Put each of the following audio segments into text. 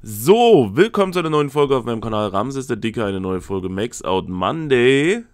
So, willkommen zu einer neuen Folge auf meinem Kanal Ramses der Dicke, eine neue Folge Max Out Monday.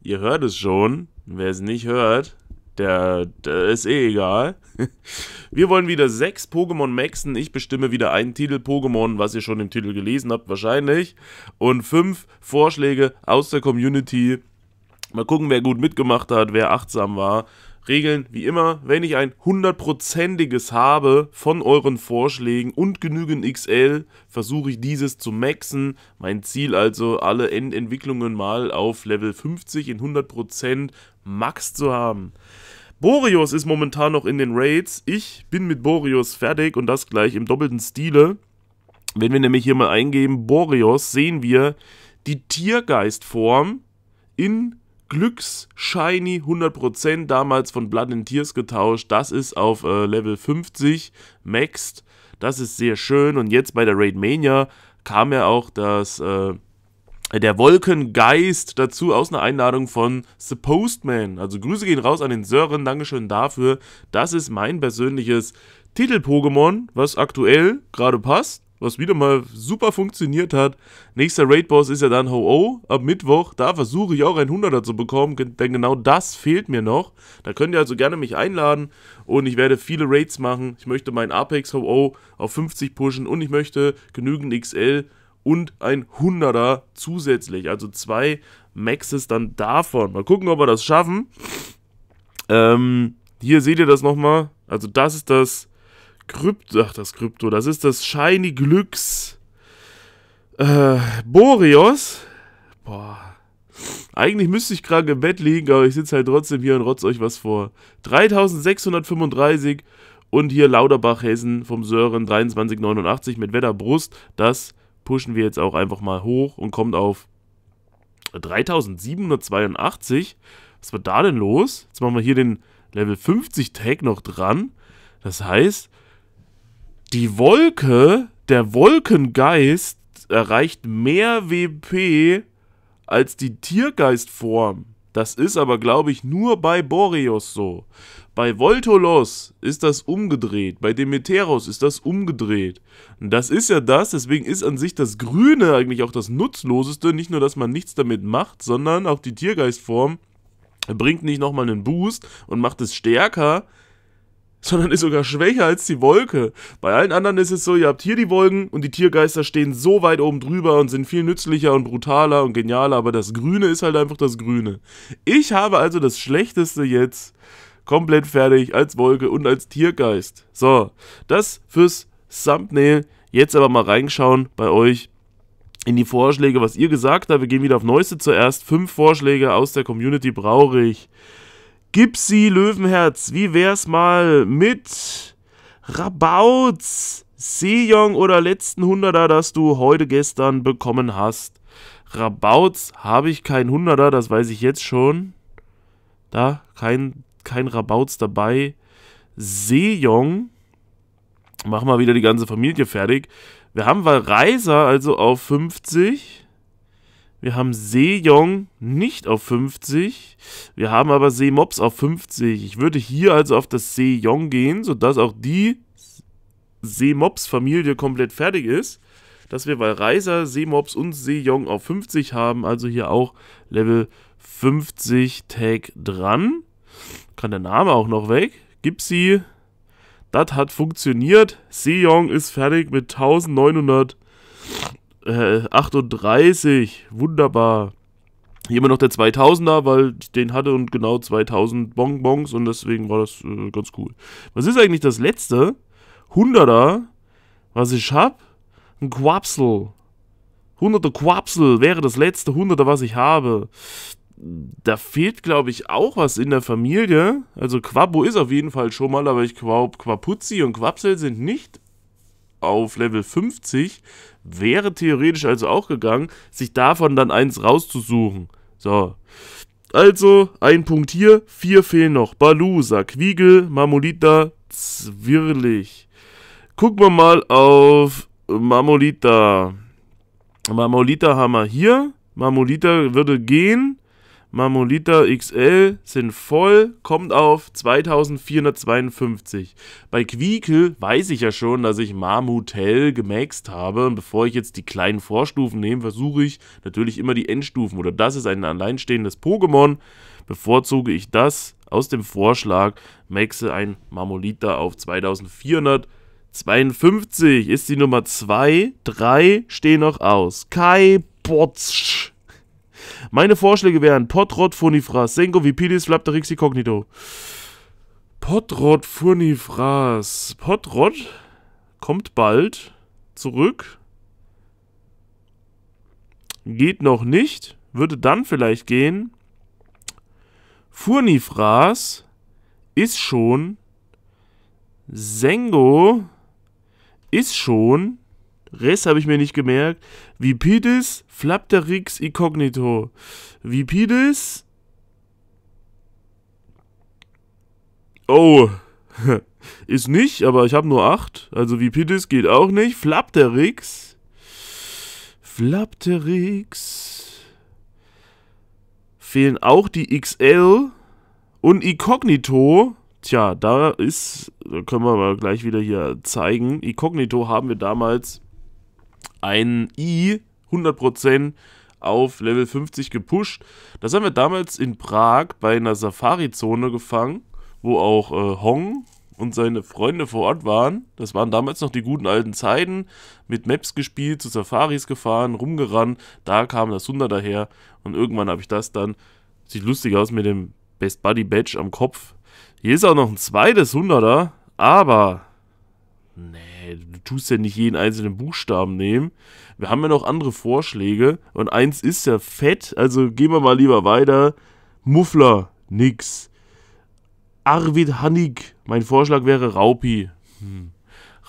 Ihr hört es schon. Wer es nicht hört, der, der ist eh egal. Wir wollen wieder sechs Pokémon maxen. Ich bestimme wieder einen Titel Pokémon, was ihr schon im Titel gelesen habt, wahrscheinlich. Und fünf Vorschläge aus der Community. Mal gucken, wer gut mitgemacht hat, wer achtsam war. Regeln wie immer, wenn ich ein hundertprozentiges habe von euren Vorschlägen und genügend XL, versuche ich dieses zu maxen. Mein Ziel also, alle Endentwicklungen mal auf Level 50 in 100% Max zu haben. Boreos ist momentan noch in den Raids. Ich bin mit Boreos fertig und das gleich im doppelten Stile. Wenn wir nämlich hier mal eingeben, Boreos, sehen wir die Tiergeistform in Glücks-Shiny 100% damals von Blood and Tears getauscht. Das ist auf äh, Level 50 maxed. Das ist sehr schön. Und jetzt bei der Raid Mania kam ja auch das, äh, der Wolkengeist dazu aus einer Einladung von The Postman. Also Grüße gehen raus an den Sören. Dankeschön dafür. Das ist mein persönliches Titel-Pokémon, was aktuell gerade passt was wieder mal super funktioniert hat. Nächster Raid-Boss ist ja dann Ho-Oh ab Mittwoch. Da versuche ich auch ein 100er zu bekommen, denn genau das fehlt mir noch. Da könnt ihr also gerne mich einladen und ich werde viele Raids machen. Ich möchte meinen Apex Ho-Oh auf 50 pushen und ich möchte genügend XL und ein 100er zusätzlich. Also zwei Maxes dann davon. Mal gucken, ob wir das schaffen. Ähm, hier seht ihr das nochmal. Also das ist das Krypto, ach das Krypto, das ist das Shiny Glücks äh, Boreos. Boah. Eigentlich müsste ich gerade im Bett liegen, aber ich sitze halt trotzdem hier und rotze euch was vor. 3635 und hier Lauterbach Hessen vom Sören 2389 mit Wetterbrust. Das pushen wir jetzt auch einfach mal hoch und kommt auf 3782. Was war da denn los? Jetzt machen wir hier den Level 50 Tag noch dran. Das heißt, die Wolke, der Wolkengeist erreicht mehr WP als die Tiergeistform. Das ist aber, glaube ich, nur bei Boreos so. Bei Voltolos ist das umgedreht. Bei Demeteros ist das umgedreht. Und das ist ja das, deswegen ist an sich das Grüne eigentlich auch das Nutzloseste. Nicht nur, dass man nichts damit macht, sondern auch die Tiergeistform bringt nicht nochmal einen Boost und macht es stärker, sondern ist sogar schwächer als die Wolke. Bei allen anderen ist es so, ihr habt hier die Wolken und die Tiergeister stehen so weit oben drüber und sind viel nützlicher und brutaler und genialer, aber das Grüne ist halt einfach das Grüne. Ich habe also das Schlechteste jetzt komplett fertig als Wolke und als Tiergeist. So, das fürs Thumbnail. Jetzt aber mal reinschauen bei euch in die Vorschläge, was ihr gesagt habt. Wir gehen wieder auf Neueste zuerst. Fünf Vorschläge aus der Community brauche ich. Gipsy Löwenherz, wie wär's mal mit Rabauts, Sejong oder letzten Hunderter, das du heute gestern bekommen hast? Rabauts habe ich kein Hunderter, das weiß ich jetzt schon. Da, kein, kein Rabauts dabei. Sejong, machen wir wieder die ganze Familie fertig. Wir haben Valreiser also auf 50. Wir haben Sejong nicht auf 50. Wir haben aber Seemops auf 50. Ich würde hier also auf das Sejong gehen, sodass auch die Seemops-Familie komplett fertig ist. Dass wir bei Reiser, Seemops und Sejong auf 50 haben. Also hier auch Level 50 Tag dran. Kann der Name auch noch weg. Gipsy. Das hat funktioniert. Sejong ist fertig mit 1900 äh, 38, wunderbar. Hier immer noch der 2000er, weil den hatte und genau 2000 Bonbons und deswegen war das äh, ganz cool. Was ist eigentlich das letzte 100er, was ich habe? Ein Quapsel. 100er Quapsel wäre das letzte 100er, was ich habe. Da fehlt, glaube ich, auch was in der Familie. Also Quabo ist auf jeden Fall schon mal, aber ich glaube, Quapuzzi und Quapsel sind nicht auf Level 50 wäre theoretisch also auch gegangen, sich davon dann eins rauszusuchen. So. Also, ein Punkt hier, vier fehlen noch. Balusa, Quiegel, Mamolita, Zwirlig. Gucken wir mal auf Mamolita. Mamolita haben wir hier. Mamolita würde gehen. Mamolita XL sind voll, kommt auf 2452. Bei Quiekel weiß ich ja schon, dass ich Mamutel gemaxt habe. Und bevor ich jetzt die kleinen Vorstufen nehme, versuche ich natürlich immer die Endstufen. Oder das ist ein alleinstehendes Pokémon. Bevorzuge ich das aus dem Vorschlag, maxe ein Mamolita auf 2452. Ist die Nummer 2, 3 stehen noch aus. Kai Botzsch. Meine Vorschläge wären Potrot, Funifras, Senko, Vipidis, Flapterixi, Cognito. Potrot, Funifras. Potrot kommt bald zurück. Geht noch nicht. Würde dann vielleicht gehen. Furnifras ist schon. Sengo ist schon. Rest habe ich mir nicht gemerkt. Vipidis, Flapterix, Incognito. Vipidis. Oh. Ist nicht, aber ich habe nur 8. Also Vipidis geht auch nicht. Flapterix. Flapterix. Fehlen auch die XL. Und Incognito. Tja, da ist, können wir mal gleich wieder hier zeigen. Incognito haben wir damals ein I 100% auf Level 50 gepusht. Das haben wir damals in Prag bei einer Safari-Zone gefangen, wo auch äh, Hong und seine Freunde vor Ort waren. Das waren damals noch die guten alten Zeiten. Mit Maps gespielt, zu Safaris gefahren, rumgerannt. Da kam das 100 daher. Und irgendwann habe ich das dann. Sieht lustig aus mit dem Best Buddy Badge am Kopf. Hier ist auch noch ein zweites 100er. Aber Nee, du tust ja nicht jeden einzelnen Buchstaben nehmen. Wir haben ja noch andere Vorschläge. Und eins ist ja fett, also gehen wir mal lieber weiter. Muffler, nix. Arvid Hannig, mein Vorschlag wäre Raupi. Hm.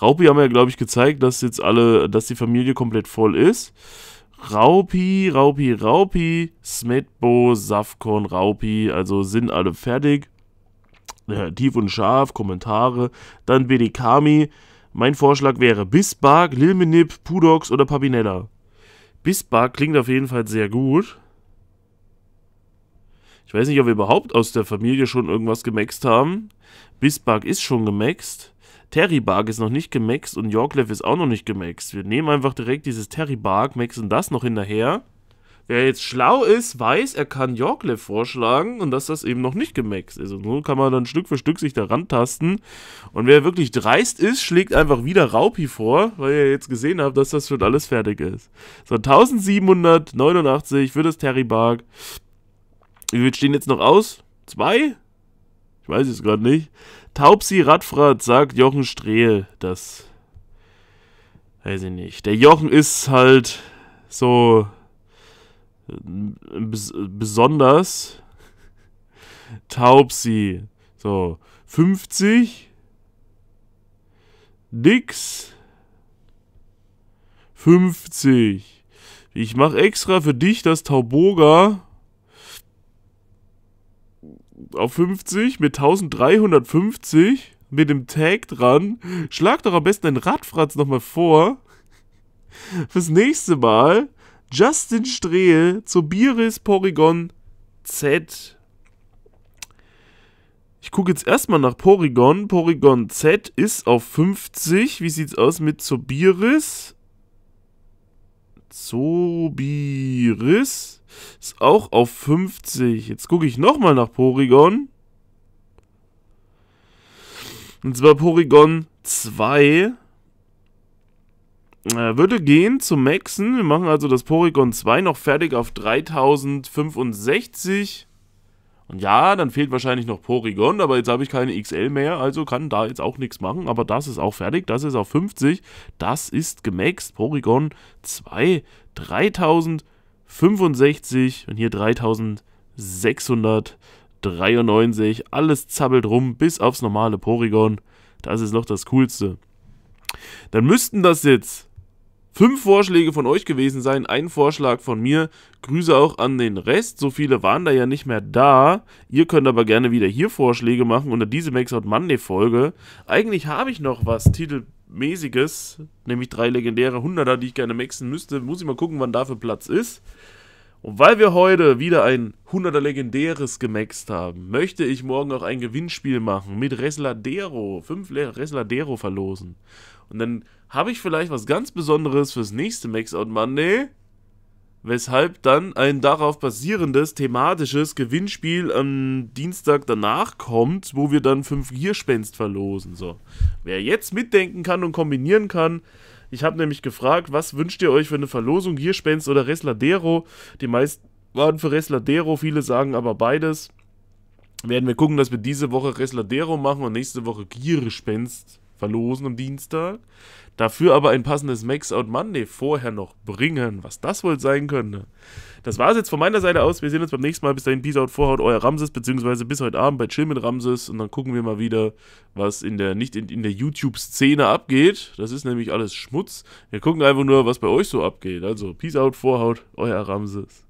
Raupi haben wir ja, glaube ich, gezeigt, dass jetzt alle, dass die Familie komplett voll ist. Raupi, Raupi, Raupi, Smetbo, Safkorn, Raupi, also sind alle fertig. Ja, tief und scharf, Kommentare. Dann Bedekami, mein Vorschlag wäre Bisbark, Lilmenip, Pudox oder Papinella. Bisbark klingt auf jeden Fall sehr gut. Ich weiß nicht, ob wir überhaupt aus der Familie schon irgendwas gemaxt haben. Bisbark ist schon gemaxt. Terrybark ist noch nicht gemaxt und Yorklev ist auch noch nicht gemaxt. Wir nehmen einfach direkt dieses Terrybark, maxen das noch hinterher. Wer jetzt schlau ist, weiß, er kann Yorklev vorschlagen und dass das eben noch nicht gemaxt ist. Und so kann man dann Stück für Stück sich da rantasten. Und wer wirklich dreist ist, schlägt einfach wieder Raupi vor, weil ihr jetzt gesehen habt, dass das schon alles fertig ist. So, 1789 für das Terry Bark. Wie viel stehen jetzt noch aus? Zwei? Ich weiß es gerade nicht. Taubsi Radfrat sagt Jochen Strehl. Das weiß ich nicht. Der Jochen ist halt so besonders Taubsi. So, 50. Nix. 50. Ich mache extra für dich das Tauboga auf 50 mit 1350 mit dem Tag dran. Schlag doch am besten den Radfratz nochmal vor. Fürs nächste Mal Justin Strehl, Zobiris Porygon Z. Ich gucke jetzt erstmal nach Porygon. Porygon Z ist auf 50. Wie sieht's aus mit Zobiris? Zobiris ist auch auf 50. Jetzt gucke ich nochmal nach Porygon. Und zwar Porygon 2 äh, würde gehen zum Maxen. Wir machen also das Porygon 2 noch fertig auf 3065. Und ja, dann fehlt wahrscheinlich noch Porygon, aber jetzt habe ich keine XL mehr, also kann da jetzt auch nichts machen. Aber das ist auch fertig, das ist auf 50. Das ist gemaxt. Porygon 2, 3065 und hier 3693. Alles zappelt rum, bis aufs normale Porygon. Das ist noch das Coolste. Dann müssten das jetzt Fünf Vorschläge von euch gewesen sein, ein Vorschlag von mir. Grüße auch an den Rest. So viele waren da ja nicht mehr da. Ihr könnt aber gerne wieder hier Vorschläge machen unter diese Max Out Monday Folge. Eigentlich habe ich noch was Titelmäßiges, nämlich drei legendäre Hunderter, die ich gerne maxen müsste. Muss ich mal gucken, wann dafür Platz ist. Und weil wir heute wieder ein 100er Legendäres gemaxt haben, möchte ich morgen auch ein Gewinnspiel machen mit Resladero. Fünf Resladero verlosen. Und dann habe ich vielleicht was ganz Besonderes fürs nächste Maxout Monday. Weshalb dann ein darauf basierendes thematisches Gewinnspiel am Dienstag danach kommt, wo wir dann fünf Gierspenst verlosen. So. Wer jetzt mitdenken kann und kombinieren kann, ich habe nämlich gefragt, was wünscht ihr euch für eine Verlosung, Gierspenst oder Resladero? Die meisten waren für Resladero, viele sagen aber beides. Werden wir gucken, dass wir diese Woche Resladero machen und nächste Woche Gierspenst verlosen am Dienstag. Dafür aber ein passendes Max Out Monday vorher noch bringen, was das wohl sein könnte. Das war es jetzt von meiner Seite aus. Wir sehen uns beim nächsten Mal. Bis dahin, Peace out, Vorhaut, euer Ramses, beziehungsweise bis heute Abend bei Chill mit Ramses. Und dann gucken wir mal wieder, was in der, nicht in, in der YouTube-Szene abgeht. Das ist nämlich alles Schmutz. Wir gucken einfach nur, was bei euch so abgeht. Also, Peace out, Vorhaut, euer Ramses.